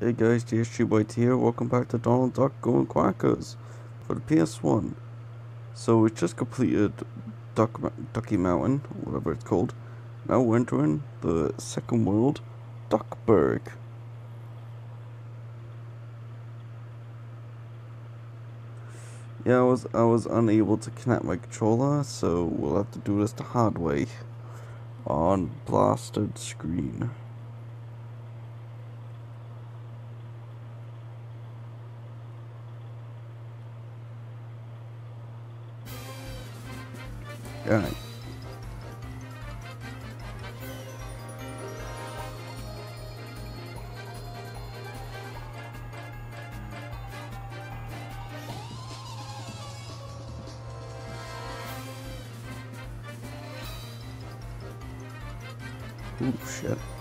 Hey guys, TSG White here. Welcome back to Donald Duck Going Quackers for the PS1. So we just completed Duck, Duckie Mountain, whatever it's called. Now we're entering the second world, Duckburg. Yeah, I was I was unable to connect my controller, so we'll have to do this the hard way on blasted screen. Alright. Ooh, shit.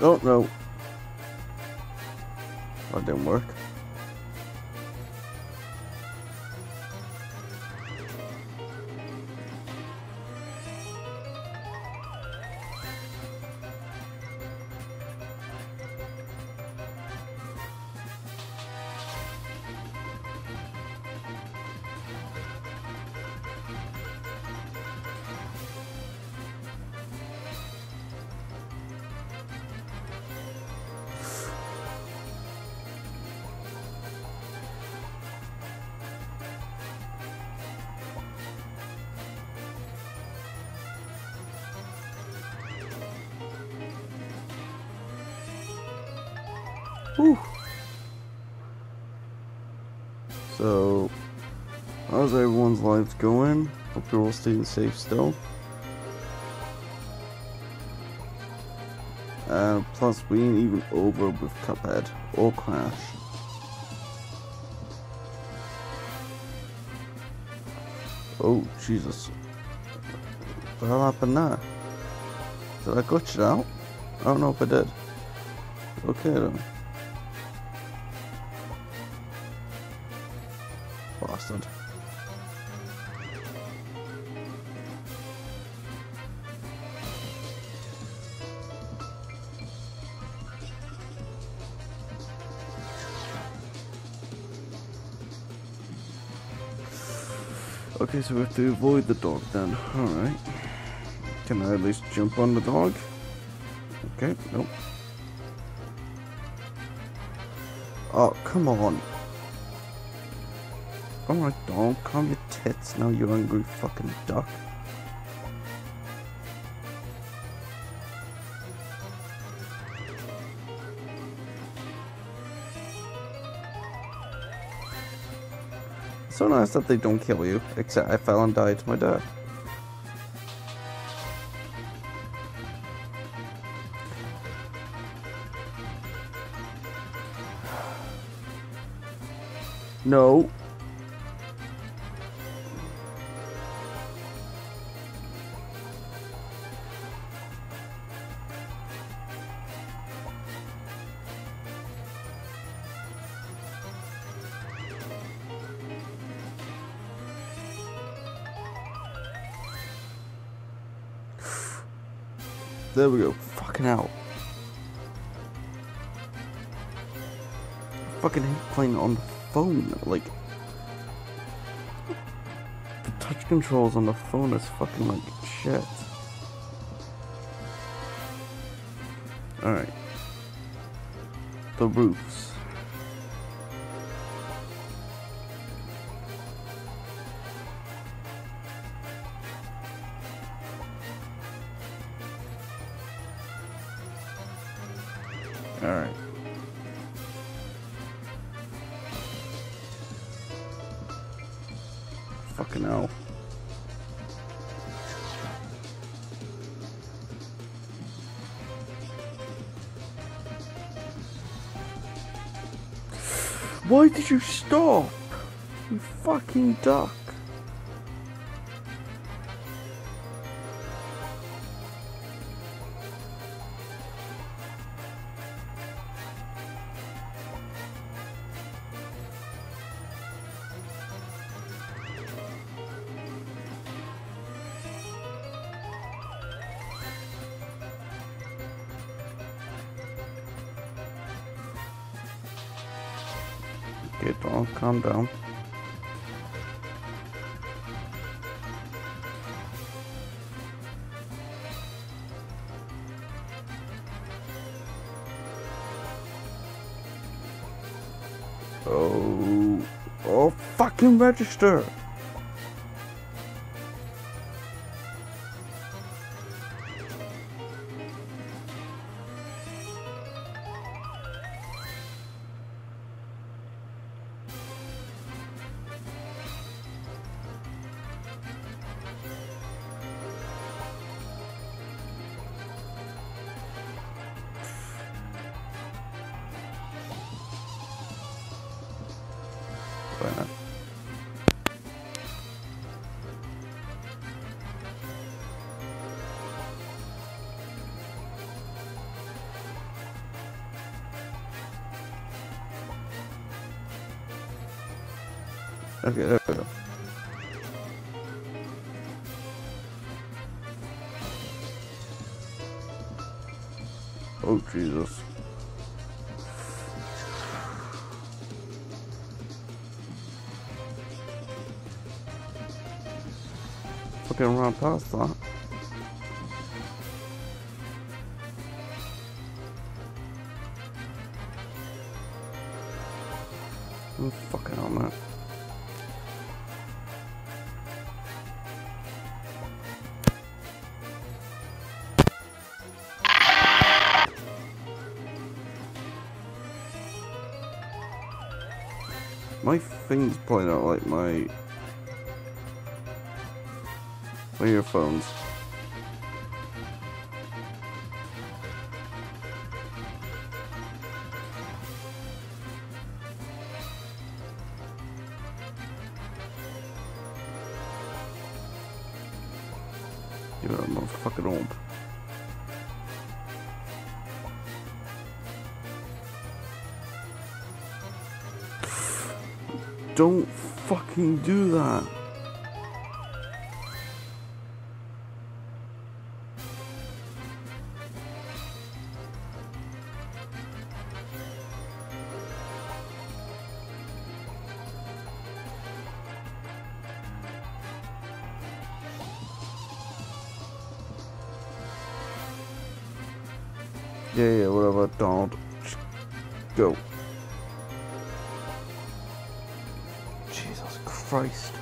Oh, no. That didn't work. Whew. So, how's everyone's lives going? Hope you're all staying safe still. Uh, plus, we ain't even over with Cuphead or Crash. Oh, Jesus. What happened there? Did I glitch it out? I don't know if I did. Okay then. Okay, so we have to avoid the dog then. Alright. Can I at least jump on the dog? Okay, nope. Oh, come on. Oh, Alright, don't calm your tits now, you angry fucking duck. So nice that they don't kill you, except I fell and died to my death. No. There we go. Fucking. I fucking hate playing on the phone. Like, the touch controls on the phone is fucking like shit. Alright. The roofs. Alright. Fucking hell. Why did you stop? You fucking duck. Donald, calm down. Oh, oh, fucking register. Okay, there we go. Oh, Jesus. Fucking run past that. My thing's pointing out like my my earphones. Don't fucking do that. Yeah, yeah, whatever, Donald. Just go. Christ.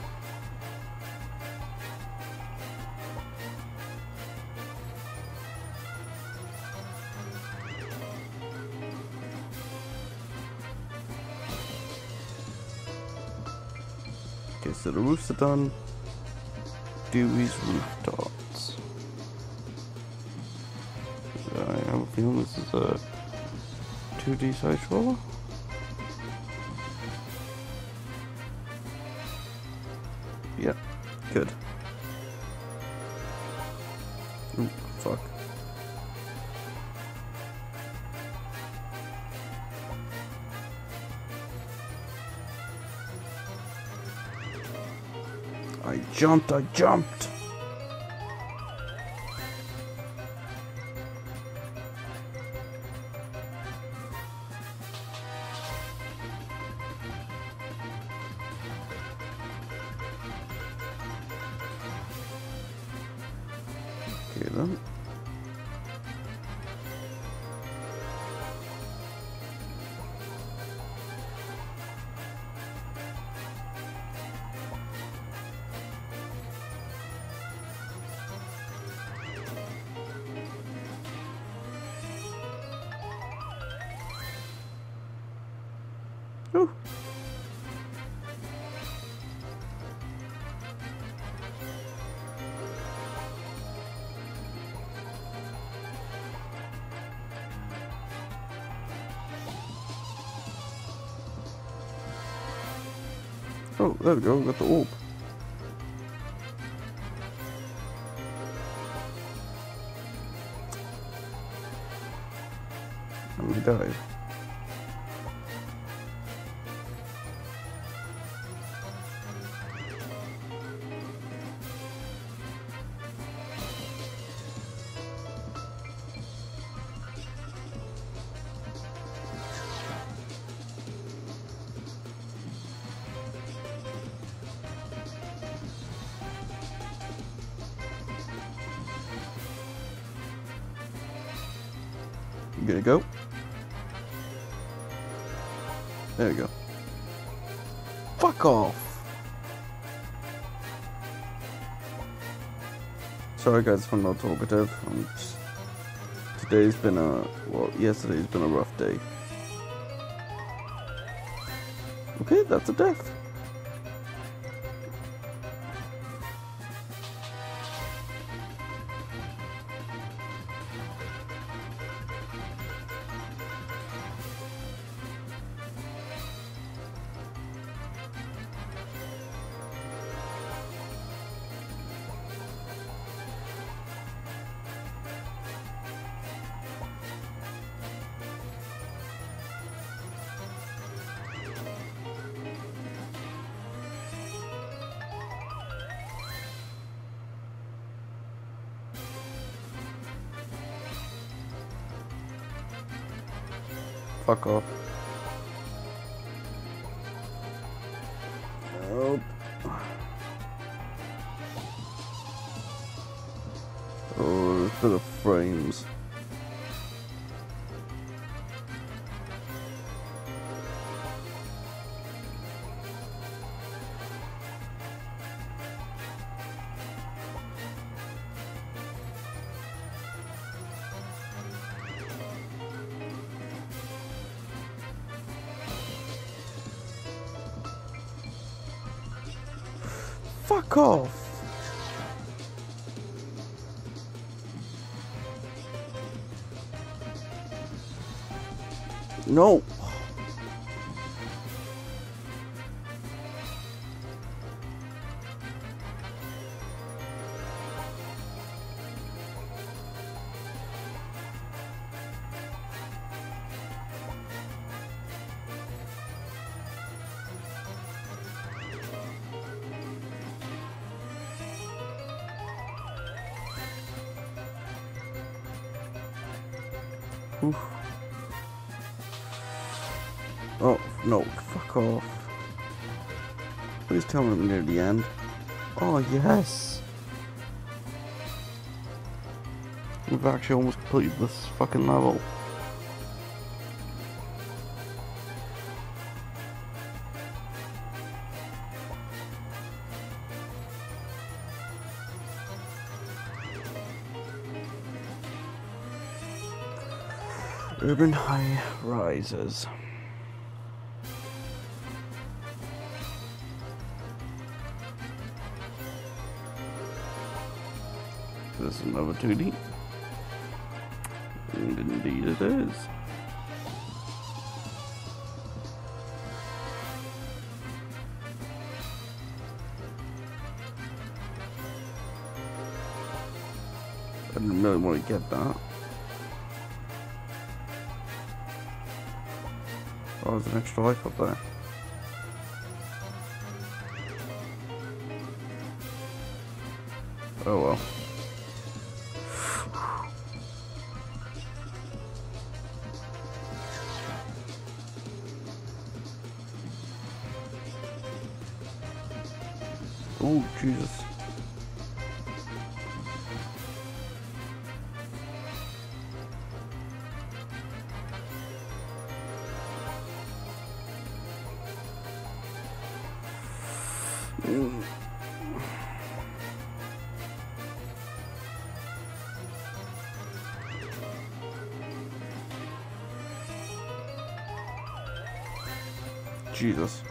Okay, so the roofs are done. Dewey's roof dots. I have a feeling this is a 2D side scroller. Good. Ooh, fuck. I jumped, I jumped! Okay Oh, there we go, we got the orb. And we died. You gonna go? There we go. Fuck off! Sorry guys if I'm not talkative. I'm just... Today's been a... Well, yesterday's been a rough day. Okay, that's a death. Fuck off. Fuck off. No. Oof. Oh, no, fuck off. Please tell me I'm near the end. Oh, yes! We've actually almost completed this fucking level. Urban High Rises. This is another 2D. And indeed it is. I didn't really want to get that. There's an extra life up there. Oh well. Oh, Jesus. Jesus.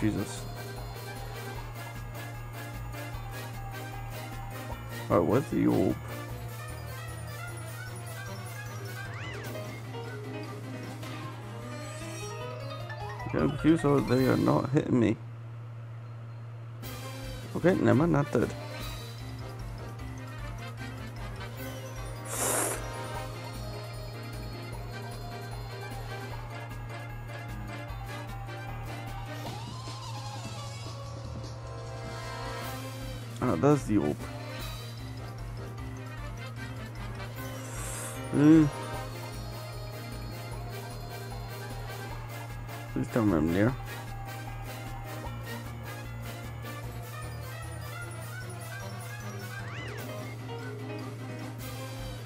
Jesus. Alright, where's the orb? I'm so they are not hitting me. Okay, never not dead. Ah, that's the orb. Hmm. Please tell me I'm near.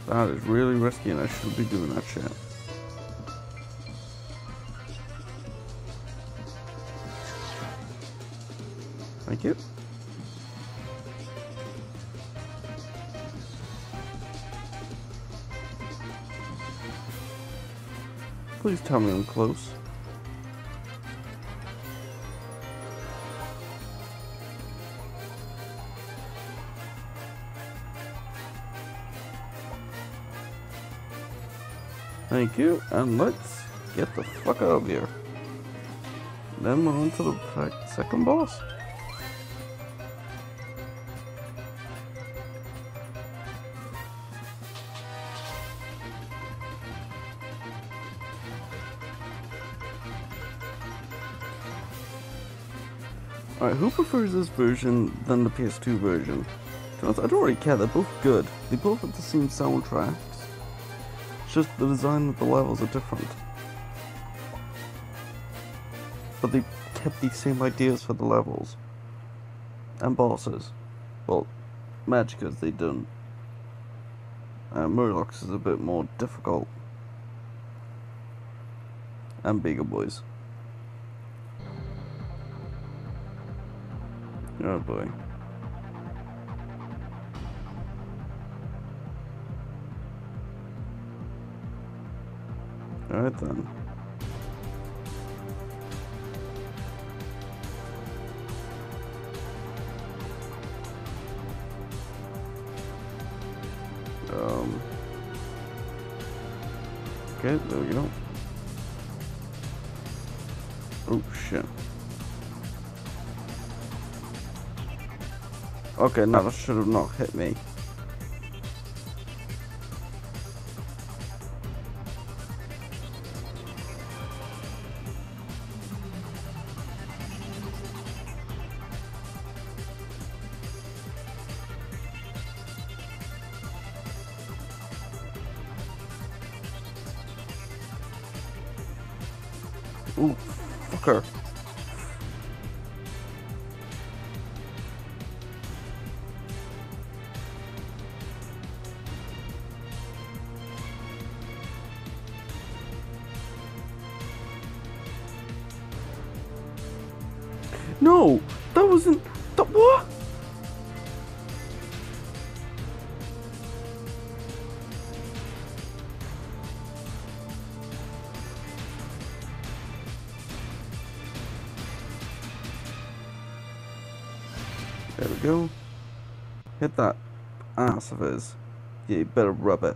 That is really risky and I shouldn't be doing that shit. Thank you. Please tell me I'm close. You, and let's get the fuck out of here. Then we're on to the second boss. Alright, who prefers this version than the PS2 version? I don't really care, they're both good. They both have the same soundtracks. It's just the design of the levels are different. But they kept the same ideas for the levels. And bosses. Well, Magica's they didn't. Uh, Merlock's is a bit more difficult. And Beagle Boys. Oh boy. Alright then. Um. Okay, there we go. Oh shit. Okay, no, that should have not hit me. Ooh, fucker. There we go. Hit that ass of his. Yeah, you better rub it.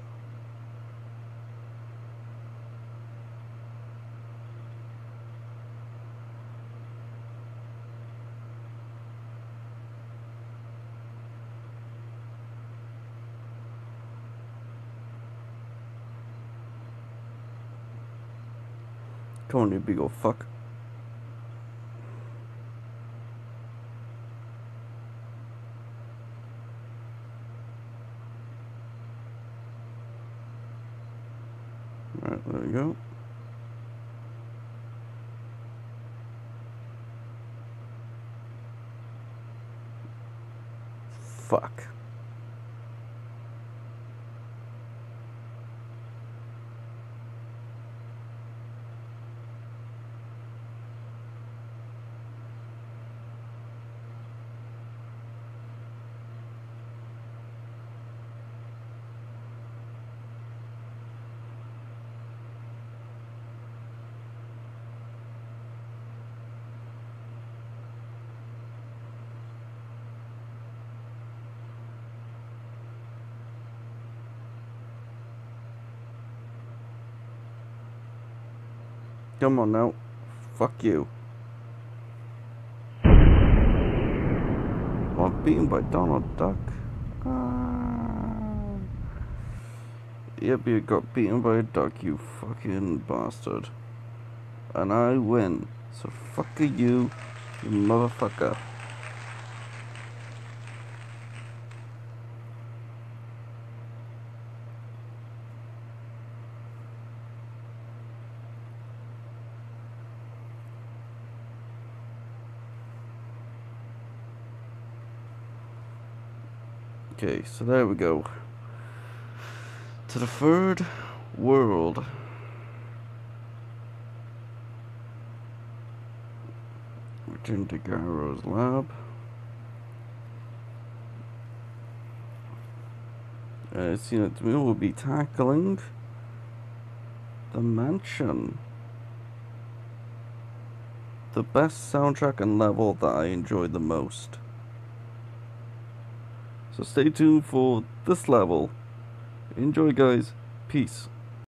Come on, you big old fuck. Alright, there we go. Fuck. Come on now. Fuck you. Well, beaten by Donald Duck. Ah. Yep, you got beaten by a duck, you fucking bastard. And I win. So fuck you, you motherfucker. Okay, so there we go. To the third world. Return to Gyro's lab. Uh, so, you know, we will be tackling the mansion. The best soundtrack and level that I enjoyed the most. So stay tuned for this level. Enjoy guys. Peace.